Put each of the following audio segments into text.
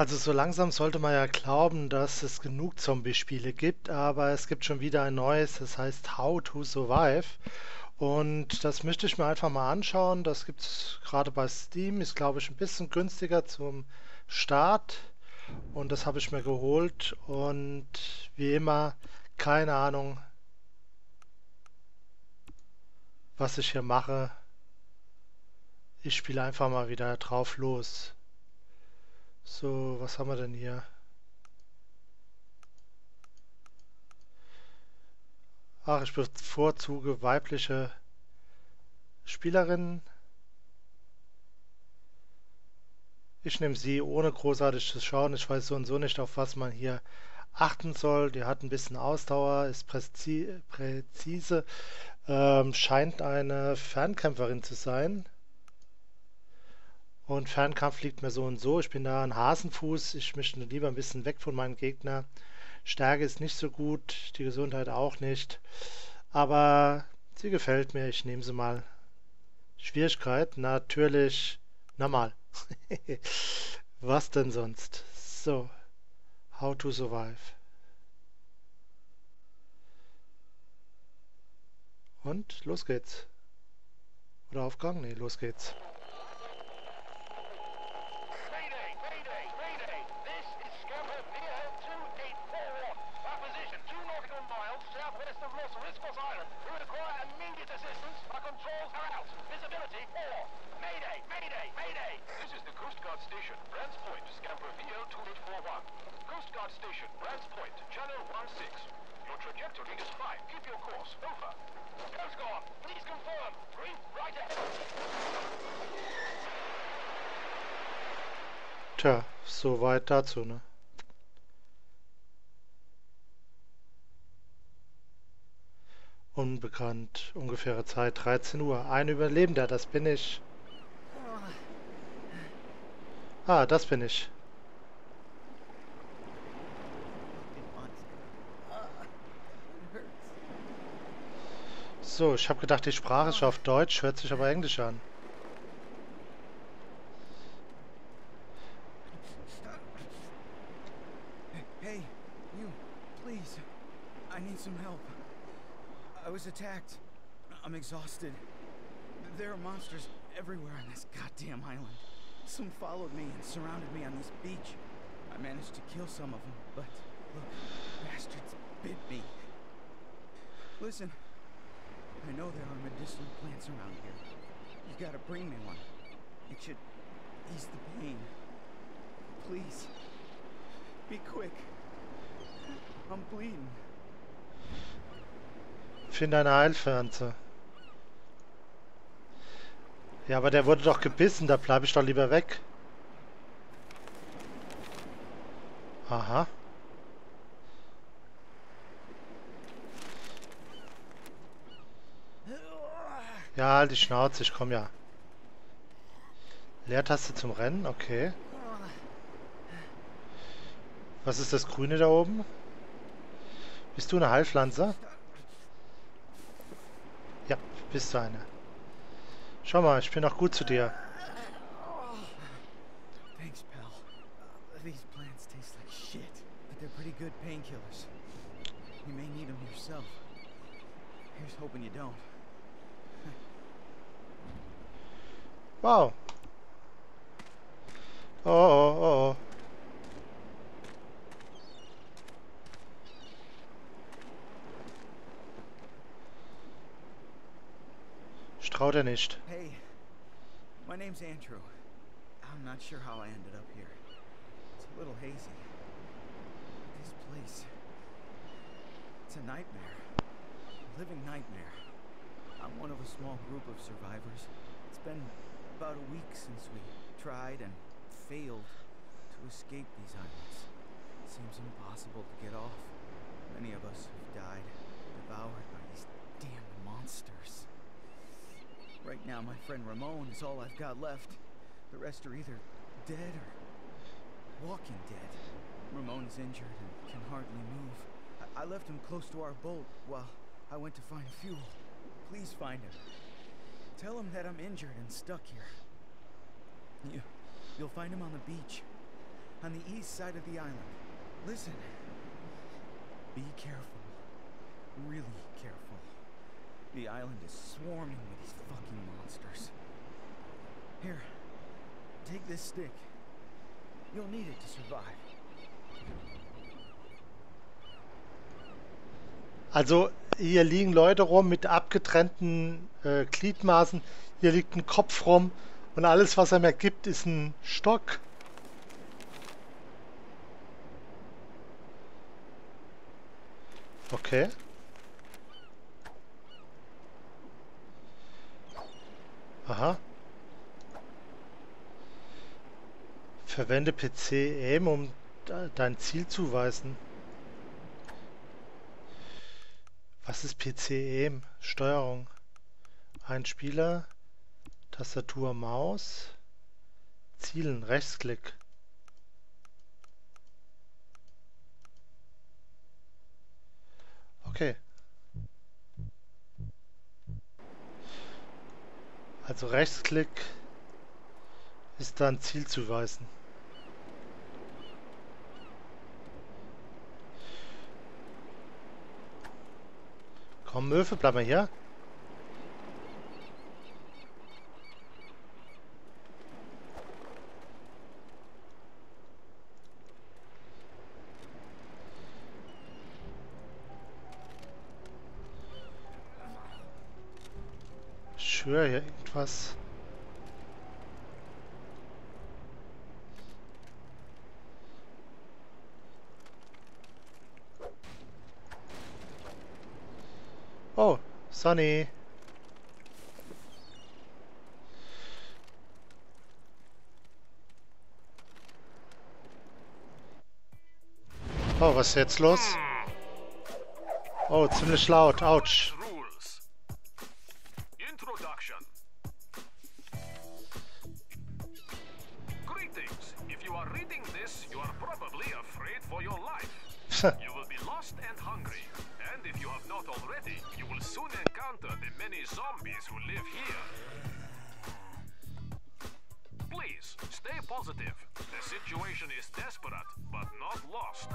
Also so langsam sollte man ja glauben, dass es genug Zombie-Spiele gibt, aber es gibt schon wieder ein neues, das heißt How to Survive. Und das möchte ich mir einfach mal anschauen. Das gibt es gerade bei Steam, ist glaube ich ein bisschen günstiger zum Start. Und das habe ich mir geholt. Und wie immer, keine Ahnung, was ich hier mache. Ich spiele einfach mal wieder drauf los. So, was haben wir denn hier? Ach, ich bevorzuge weibliche Spielerinnen. Ich nehme sie ohne großartig zu schauen. Ich weiß so und so nicht, auf was man hier achten soll. Die hat ein bisschen Ausdauer, ist präzise, ähm, scheint eine Fernkämpferin zu sein. Und Fernkampf liegt mir so und so. Ich bin da ein Hasenfuß. Ich möchte lieber ein bisschen weg von meinem Gegner. Stärke ist nicht so gut, die Gesundheit auch nicht. Aber sie gefällt mir. Ich nehme sie mal. Schwierigkeit natürlich normal. Was denn sonst? So. How to survive. Und los geht's. Oder Aufgang? Nee, los geht's. Soweit dazu, ne? Unbekannt, ungefähre Zeit 13 Uhr. Ein Überlebender, das bin ich. Ah, das bin ich. So, ich habe gedacht, die Sprache ist auf Deutsch, hört sich aber Englisch an. Was attacked. I'm exhausted. There are monsters everywhere on this goddamn island. Some followed me and surrounded me on this beach. I managed to kill some of them, but look, bastards bit me. Listen, I know there are medicinal plants around here. You gotta bring me one. It should ease the pain. Please, be quick. I'm bleeding. Finde eine Heilpflanze. Ja, aber der wurde doch gebissen, da bleibe ich doch lieber weg. Aha. Ja, halt die Schnauze, ich komm ja. Leertaste zum Rennen, okay. Was ist das Grüne da oben? Bist du eine Heilpflanze? Bist du eine. Schau mal, ich bin auch gut zu dir. Thanks, pal. These plants taste like shit, but they're pretty good painkillers. You may need them yourself. Here's hoping you don't. wow. Oh, oh, oh. Traut nicht. Hey, my name's Andrew. I'm not sure how I ended up here. It's a little hazy. This place, it's a nightmare. A living nightmare. I'm one of a small group of survivors. It's been about a week since we tried and failed to escape these islands. It seems impossible to get off. Many of us have died, devoured by these damn monsters. Right now, my friend Ramon is all I've got left. The rest are either dead or walking dead. Ramon is injured and can hardly move. I, I left him close to our boat while I went to find fuel. Please find him. Tell him that I'm injured and stuck here. You, you'll find him on the beach. on the east side of the island. Listen. Be careful. Really careful. The island is swarming with these fucking monsters. Here, take this stick. You'll need it to survive. Also hier liegen Leute rum mit abgetrennten äh, Gliedmaßen. Hier liegt ein Kopf rum und alles, was er mir gibt, ist ein Stock. Okay. Aha. Verwende PC Aim, um dein Ziel zu weisen. Was ist PC Aim? Steuerung. Ein Spieler, Tastatur, Maus, Zielen, Rechtsklick. Okay. Also Rechtsklick ist dann Ziel zu weisen. Komm, Möwe, bleib mal hier. Ich höre irgendwas. Oh, Sunny. Oh, was ist jetzt los? Oh, ziemlich laut. Autsch. Not already, you will soon encounter the many zombies who live here. Please, stay positive. The situation is desperate, but not lost.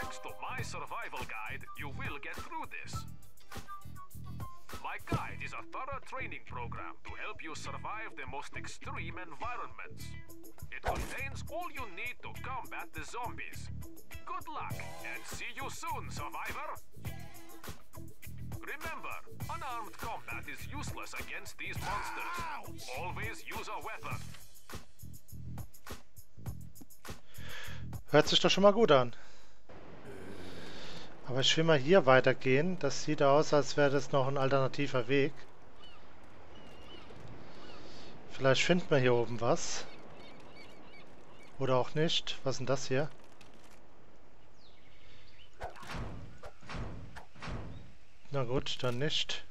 Thanks to my survival guide, you will get through this. My guide is a thorough training program to help you survive the most extreme environments. It contains all you need to combat the zombies. Good luck, and see you soon, survivor! Remember, unarmed combat is useless against these monsters. Always use a weapon. Hört sich doch schon mal gut an. Aber ich will mal hier weitergehen. Das sieht aus, als wäre das noch ein alternativer Weg. Vielleicht finden wir hier oben was. Oder auch nicht. Was ist denn das hier? Na gut, dann nicht.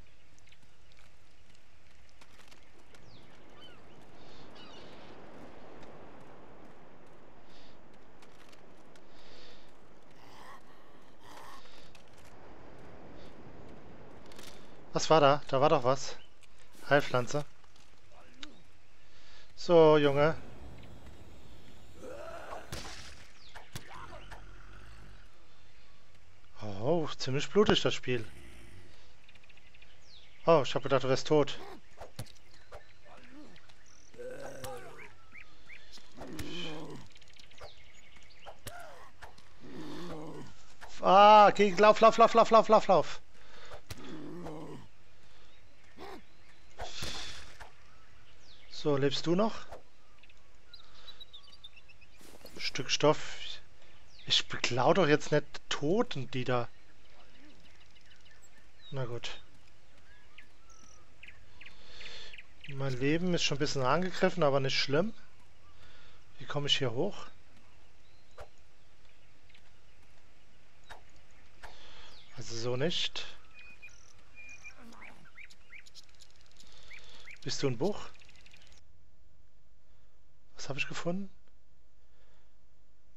Was war da? Da war doch was. Heilpflanze. So, Junge. Oh, ziemlich blutig das Spiel. Oh, ich habe gedacht, du wärst tot. Ah, geh, lauf, lauf, lauf, lauf, lauf, lauf, lauf. So, lebst du noch? Stück Stoff. Ich beklau doch jetzt nicht Toten, die da... Na gut. Mein Leben ist schon ein bisschen angegriffen, aber nicht schlimm. Wie komme ich hier hoch? Also so nicht. Bist du ein Buch? Was habe ich gefunden?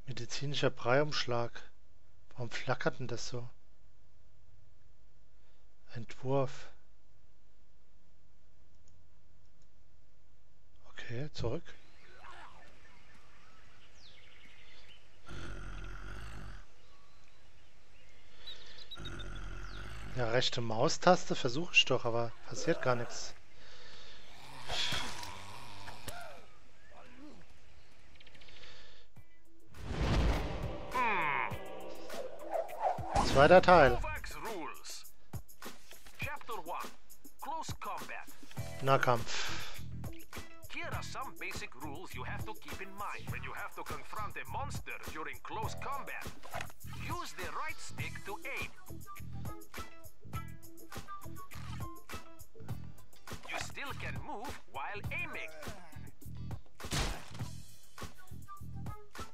Medizinischer Breiumschlag. Warum flackert denn das so? Entwurf. Okay, zurück. Ja, rechte Maustaste versuche ich doch, aber passiert gar nichts. Zweiter Teil. Kovacs rules. Chapter 1. Close combat. Nahkampf. Here are some basic rules you have to keep in mind when you have to confront a monster during close combat. Use the right stick to aim. You still can move while aiming.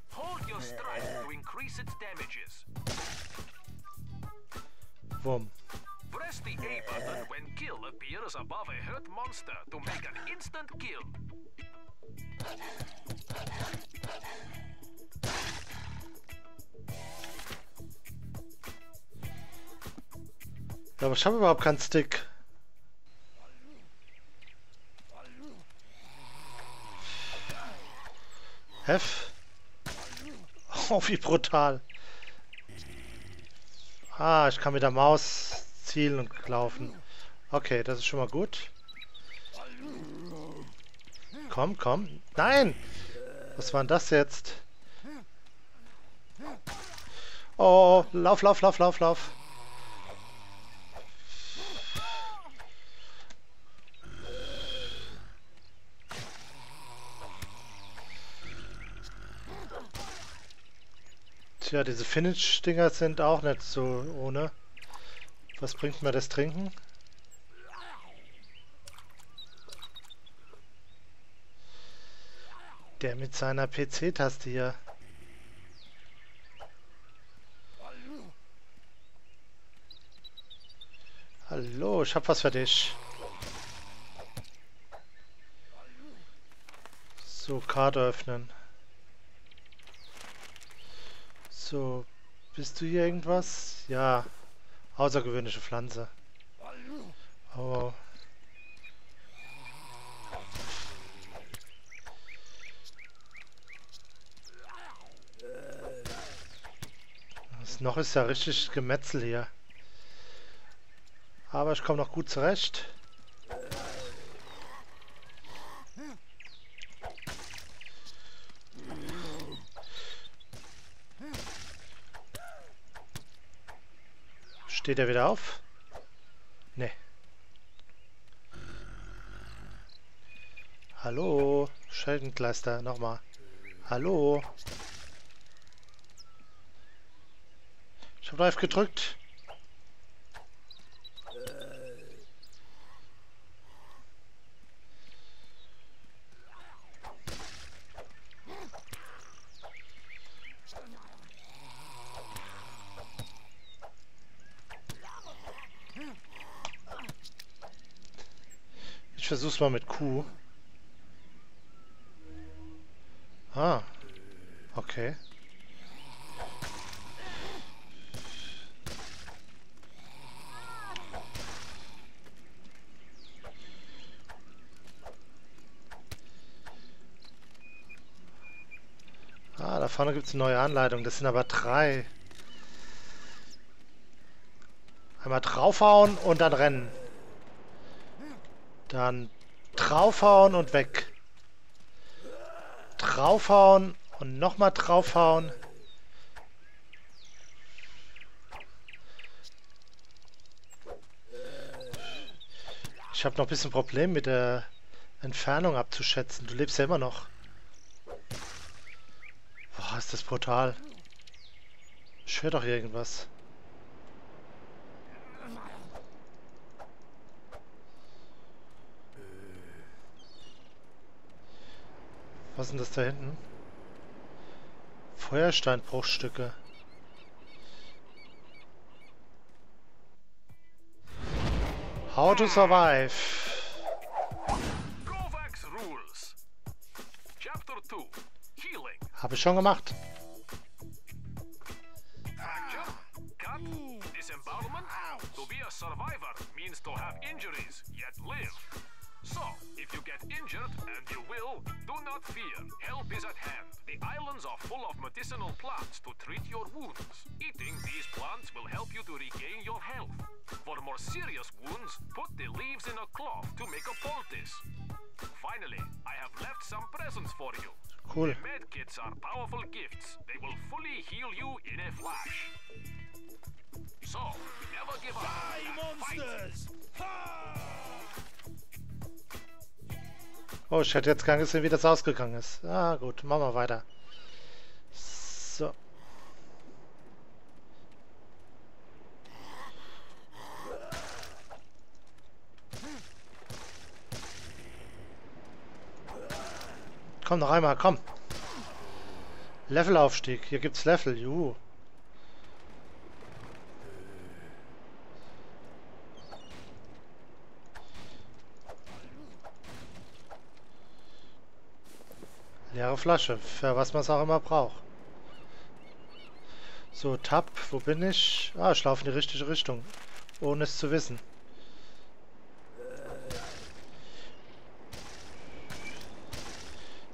Hold your strike to increase its damages. Wumm. Press the A button when kill appears above a hurt monster to make an instant kill. Ja, aber ich habe überhaupt keinen Stick. F. Oh, wie brutal. Ah, ich kann mit der Maus zielen und laufen. Okay, das ist schon mal gut. Komm, komm. Nein! Was war denn das jetzt? Oh, lauf, lauf, lauf, lauf, lauf. Tja, diese Finish-Dinger sind auch nicht so ohne. Was bringt mir das Trinken? Der mit seiner PC-Taste hier. Hallo, ich hab was für dich. So, Karte öffnen. So, bist du hier irgendwas? Ja, außergewöhnliche Pflanze. Oh. Das noch ist ja richtig Gemetzel hier. Aber ich komme noch gut zurecht. Steht er wieder auf? Nee. Hallo? Scheidengleister, nochmal. Hallo? Ich habe live gedrückt. Ich versuch's mal mit Q. Ah. Okay. Ah, da vorne gibt es eine neue Anleitung. Das sind aber drei. Einmal draufhauen und dann rennen. Dann draufhauen und weg. Draufhauen und nochmal draufhauen. Ich habe noch ein bisschen Problem mit der Entfernung abzuschätzen. Du lebst ja immer noch. Boah, ist das brutal. Ich höre doch irgendwas. Was sind das da hinten? Feuersteinbruchstücke. How to survive. Kovacs rules. Chapter 2. Healing. Habe ich schon gemacht. Cut. Disembowelment. To be a survivor means to have injuries, yet live. So, if you get injured, and you will, do not fear. Help is at hand. The islands are full of medicinal plants to treat your wounds. Eating these plants will help you to regain your health. For more serious wounds, put the leaves in a cloth to make a poultice. Finally, I have left some presents for you. Cool. Medkits are powerful gifts. They will fully heal you in a flash. So, never give up. Fight. Oh, ich hätte jetzt gern gesehen, wie das ausgegangen ist. Ah, gut, machen wir weiter. So. Komm noch einmal, komm. Levelaufstieg. Hier gibt's Level. Juhu. Leere Flasche, für was man es auch immer braucht. So, Tab, wo bin ich? Ah, ich laufe in die richtige Richtung, ohne es zu wissen.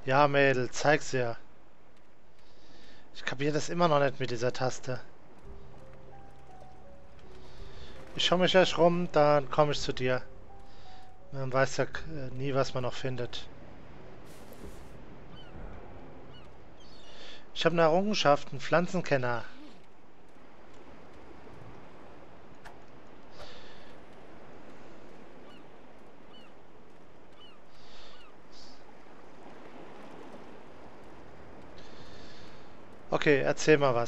Ja, Mädel, zeig's ja. Ich kapiere das immer noch nicht mit dieser Taste. Ich schaue mich erst rum, dann komme ich zu dir. Man weiß ja äh, nie, was man noch findet. Ich habe eine Errungenschaft, einen Pflanzenkenner. Okay, erzähl mal was.